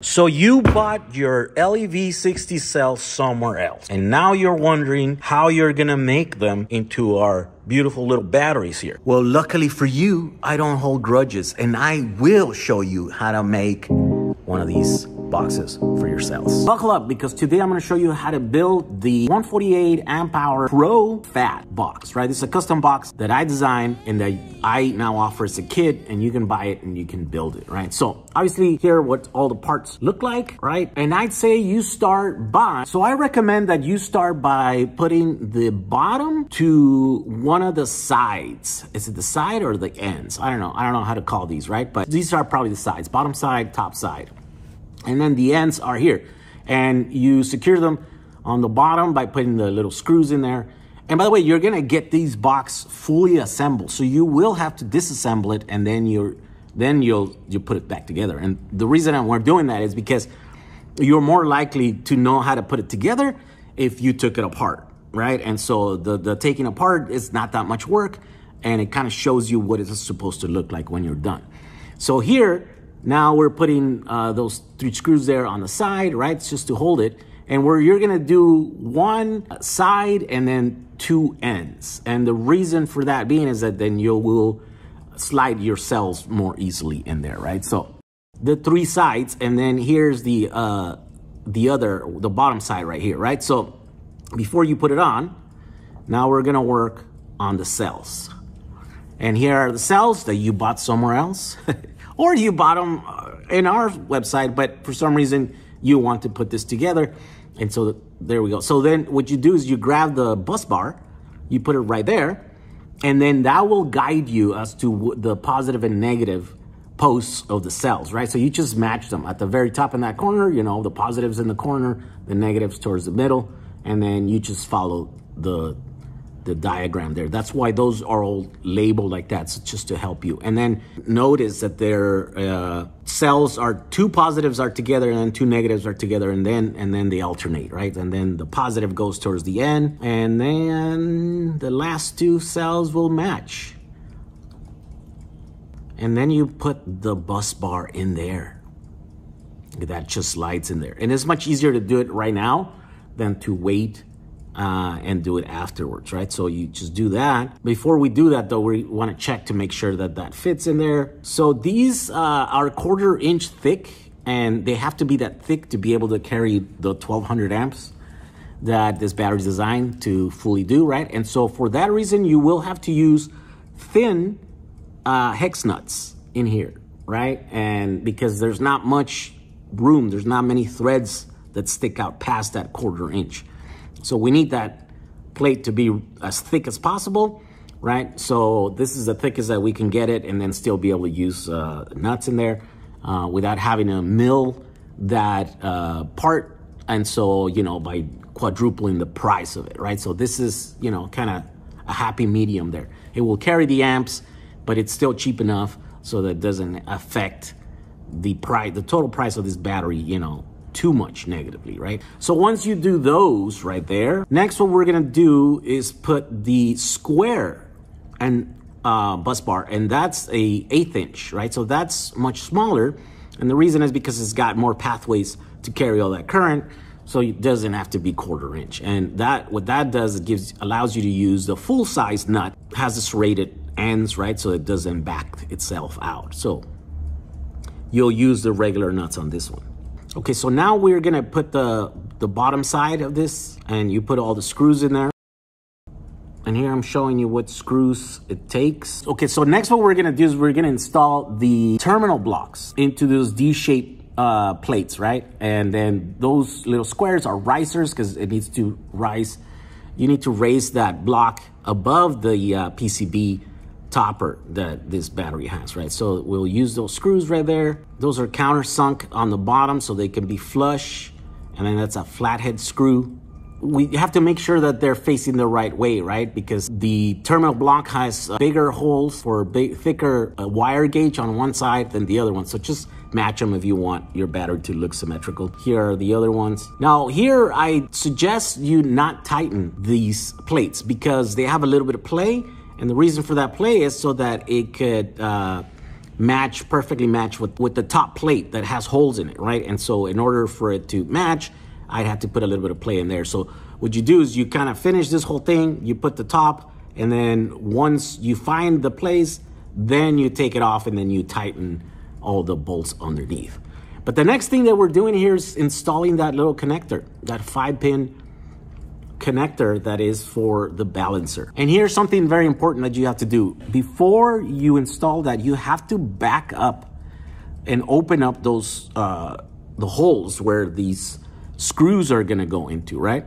So you bought your LEV60 cells somewhere else, and now you're wondering how you're gonna make them into our beautiful little batteries here. Well, luckily for you, I don't hold grudges, and I will show you how to make one of these boxes for yourselves. Buckle up because today I'm going to show you how to build the 148 amp hour Pro Fat box, right? This is a custom box that I designed and that I now offer as a kit and you can buy it and you can build it, right? So obviously here what all the parts look like, right? And I'd say you start by, so I recommend that you start by putting the bottom to one of the sides. Is it the side or the ends? I don't know. I don't know how to call these, right? But these are probably the sides, bottom side, top side. And then the ends are here. And you secure them on the bottom by putting the little screws in there. And by the way, you're gonna get these box fully assembled. So you will have to disassemble it and then you're then you'll you put it back together. And the reason we're doing that is because you're more likely to know how to put it together if you took it apart, right? And so the, the taking apart is not that much work and it kind of shows you what it's supposed to look like when you're done. So here, now we're putting uh, those three screws there on the side, right? It's just to hold it. And where you're gonna do one side and then two ends. And the reason for that being is that then you will slide your cells more easily in there, right? So the three sides, and then here's the uh, the other, the bottom side right here, right? So before you put it on, now we're gonna work on the cells. And here are the cells that you bought somewhere else. or you bought them uh, in our website, but for some reason you want to put this together. And so there we go. So then what you do is you grab the bus bar, you put it right there, and then that will guide you as to the positive and negative posts of the cells, right? So you just match them at the very top in that corner, you know, the positives in the corner, the negatives towards the middle, and then you just follow the the diagram there. That's why those are all labeled like that, so just to help you. And then notice that their uh, cells are two positives are together and then two negatives are together and then and then they alternate, right? And then the positive goes towards the end and then the last two cells will match. And then you put the bus bar in there. That just slides in there. And it's much easier to do it right now than to wait uh, and do it afterwards, right? So you just do that. Before we do that though, we wanna check to make sure that that fits in there. So these uh, are quarter inch thick and they have to be that thick to be able to carry the 1200 amps that this battery is designed to fully do, right? And so for that reason, you will have to use thin uh, hex nuts in here, right? And because there's not much room, there's not many threads that stick out past that quarter inch. So we need that plate to be as thick as possible, right? So this is the thickest that we can get it and then still be able to use uh, nuts in there uh, without having to mill that uh, part. And so, you know, by quadrupling the price of it, right? So this is, you know, kind of a happy medium there. It will carry the amps, but it's still cheap enough so that it doesn't affect the price, the total price of this battery, you know, too much negatively, right? So once you do those right there, next what we're gonna do is put the square and uh, bus bar, and that's a eighth inch, right? So that's much smaller, and the reason is because it's got more pathways to carry all that current, so it doesn't have to be quarter inch. And that what that does, it gives allows you to use the full size nut, has the serrated ends, right? So it doesn't back itself out. So you'll use the regular nuts on this one. Okay, so now we're gonna put the, the bottom side of this and you put all the screws in there. And here I'm showing you what screws it takes. Okay, so next what we're gonna do is we're gonna install the terminal blocks into those D-shaped uh, plates, right? And then those little squares are risers because it needs to rise. You need to raise that block above the uh, PCB topper that this battery has, right? So we'll use those screws right there. Those are countersunk on the bottom so they can be flush. And then that's a flathead screw. We have to make sure that they're facing the right way, right? Because the terminal block has uh, bigger holes for big, thicker uh, wire gauge on one side than the other one. So just match them if you want your battery to look symmetrical. Here are the other ones. Now here I suggest you not tighten these plates because they have a little bit of play and the reason for that play is so that it could uh, match perfectly match with, with the top plate that has holes in it, right? And so in order for it to match, I'd have to put a little bit of play in there. So what you do is you kind of finish this whole thing, you put the top, and then once you find the place, then you take it off and then you tighten all the bolts underneath. But the next thing that we're doing here is installing that little connector, that five pin connector that is for the balancer. And here's something very important that you have to do. Before you install that, you have to back up and open up those, uh, the holes where these screws are gonna go into, right?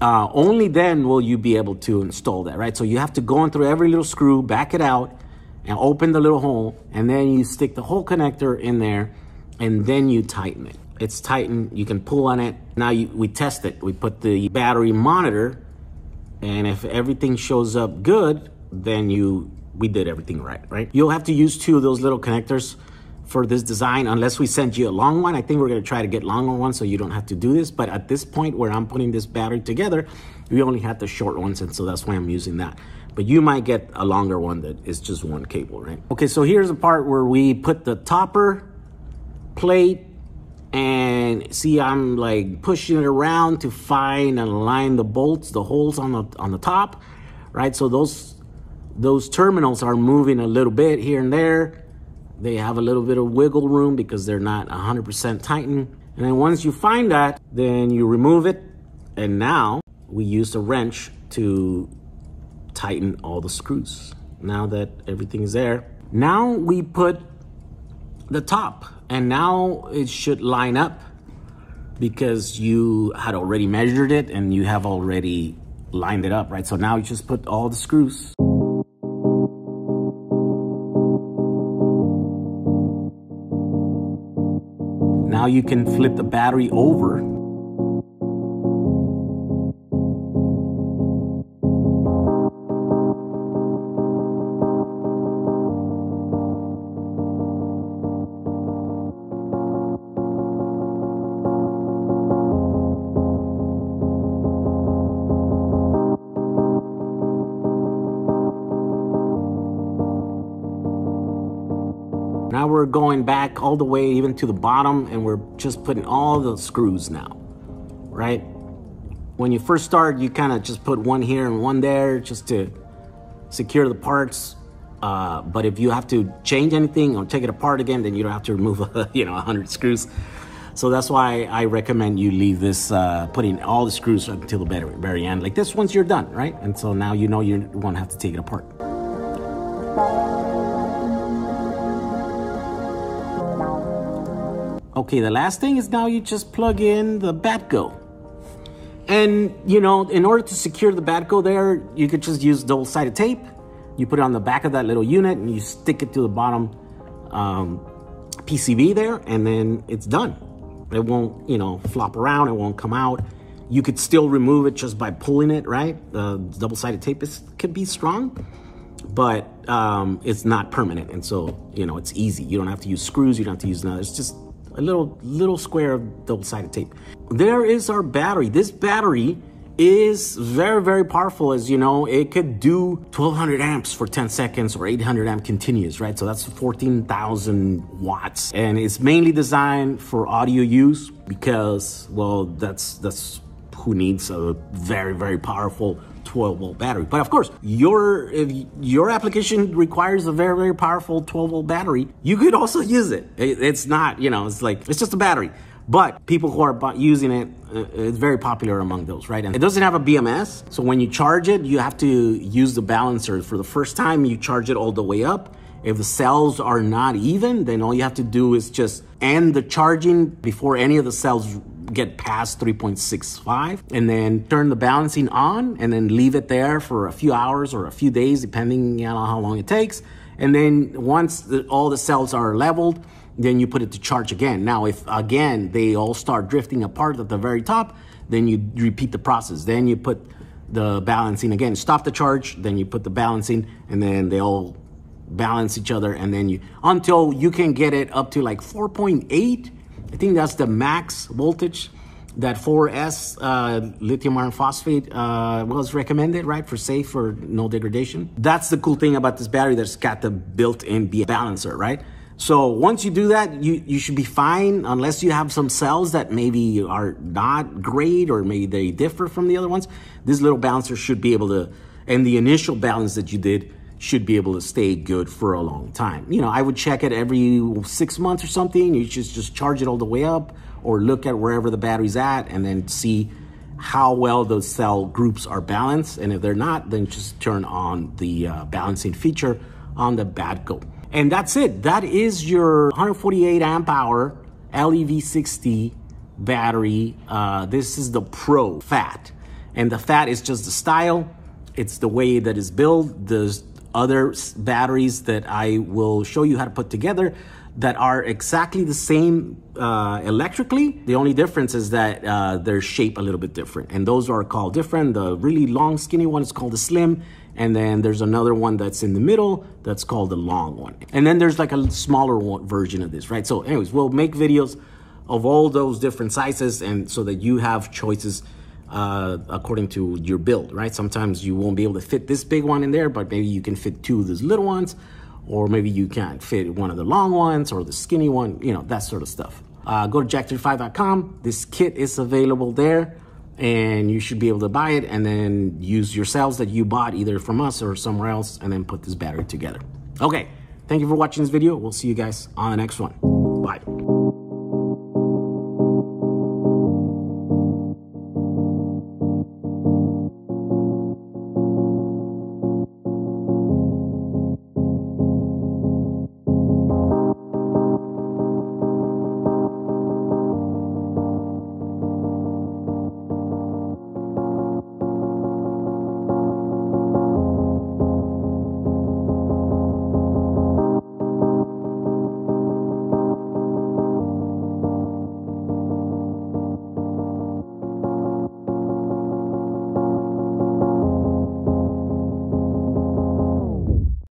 Uh, only then will you be able to install that, right? So you have to go in through every little screw, back it out, and open the little hole, and then you stick the whole connector in there, and then you tighten it. It's tightened, you can pull on it. Now you, we test it. We put the battery monitor, and if everything shows up good, then you we did everything right, right? You'll have to use two of those little connectors for this design unless we send you a long one. I think we're gonna try to get longer one so you don't have to do this. But at this point where I'm putting this battery together, we only had the short ones and so that's why I'm using that. But you might get a longer one that is just one cable, right? Okay, so here's the part where we put the topper plate and see I'm like pushing it around to find and align the bolts, the holes on the on the top, right? So those those terminals are moving a little bit here and there they have a little bit of wiggle room because they're not 100% tightened. And then once you find that, then you remove it. And now we use a wrench to tighten all the screws. Now that everything is there. Now we put the top and now it should line up because you had already measured it and you have already lined it up, right? So now you just put all the screws. Now you can flip the battery over We're going back all the way even to the bottom and we're just putting all the screws now, right? When you first start, you kind of just put one here and one there just to secure the parts. Uh, but if you have to change anything or take it apart again, then you don't have to remove, you know, 100 screws. So that's why I recommend you leave this, uh, putting all the screws until the very, very end. Like this once you're done, right? And so now you know you won't have to take it apart. Okay, the last thing is now you just plug in the Batco. And, you know, in order to secure the Batco there, you could just use double-sided tape. You put it on the back of that little unit and you stick it to the bottom um, PCB there and then it's done. It won't, you know, flop around, it won't come out. You could still remove it just by pulling it, right? The double-sided tape is, could be strong, but um, it's not permanent. And so, you know, it's easy. You don't have to use screws, you don't have to use none. It's just a little little square of double-sided tape. There is our battery. This battery is very, very powerful. As you know, it could do 1200 amps for 10 seconds or 800 amp continuous, right? So that's 14,000 watts. And it's mainly designed for audio use because, well, that's, that's who needs a very, very powerful 12 volt battery. But of course, your if your application requires a very very powerful 12 volt battery, you could also use it. It's not, you know, it's like it's just a battery. But people who are using it, uh, it's very popular among those, right? And it doesn't have a BMS, so when you charge it, you have to use the balancer. For the first time, you charge it all the way up. If the cells are not even, then all you have to do is just end the charging before any of the cells get past 3.65 and then turn the balancing on and then leave it there for a few hours or a few days, depending on how long it takes. And then once the, all the cells are leveled, then you put it to charge again. Now, if again they all start drifting apart at the very top, then you repeat the process. Then you put the balancing again, stop the charge, then you put the balancing, and then they all balance each other, and then you until you can get it up to like 4.8 I think that's the max voltage that 4S uh, lithium iron phosphate uh, was recommended, right, for safe for no degradation. That's the cool thing about this battery that's got the built-in balancer, right? So once you do that, you, you should be fine unless you have some cells that maybe are not great or maybe they differ from the other ones. This little balancer should be able to, and the initial balance that you did should be able to stay good for a long time. You know, I would check it every six months or something. You just, just charge it all the way up or look at wherever the battery's at and then see how well those cell groups are balanced. And if they're not, then just turn on the uh, balancing feature on the Batco. And that's it. That is your 148 amp hour LEV60 battery. Uh, this is the Pro Fat. And the fat is just the style. It's the way that it's built. There's other batteries that I will show you how to put together that are exactly the same uh, electrically. The only difference is that uh, their shape a little bit different. And those are called different. The really long skinny one is called the slim. And then there's another one that's in the middle that's called the long one. And then there's like a smaller one, version of this, right? So anyways, we'll make videos of all those different sizes and so that you have choices uh, according to your build, right? Sometimes you won't be able to fit this big one in there, but maybe you can fit two of those little ones, or maybe you can't fit one of the long ones or the skinny one, you know, that sort of stuff. Uh, go to jag35.com. This kit is available there and you should be able to buy it and then use your cells that you bought either from us or somewhere else and then put this battery together. Okay, thank you for watching this video. We'll see you guys on the next one. Bye.